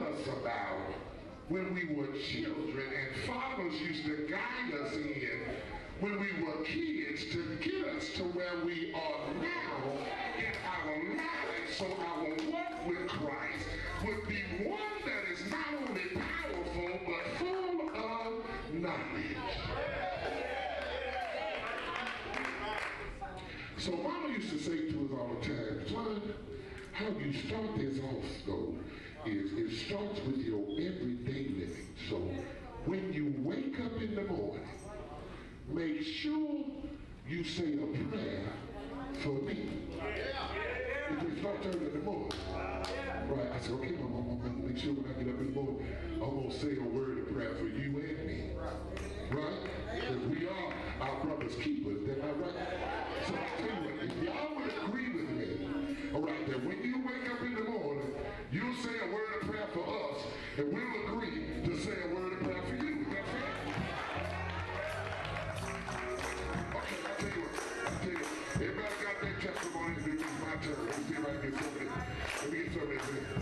tell us about when we were children and fathers used to guide us in when we were kids to get us to where we are now in our lives so our walk with Christ would be one that is not only powerful but full of knowledge. So mama used to say to us all the time, son, how you start this off though is it starts with your everyday living. So when you wake up in the morning, make sure you say a prayer for me. If it starts early in the morning. Right, I said, okay, mama, I'm gonna make sure when I get up in the morning, I'm gonna say a word of prayer for you and me. Right? Because we are our brother's keepers, then I right? So I tell you what, if y'all would agree Let me see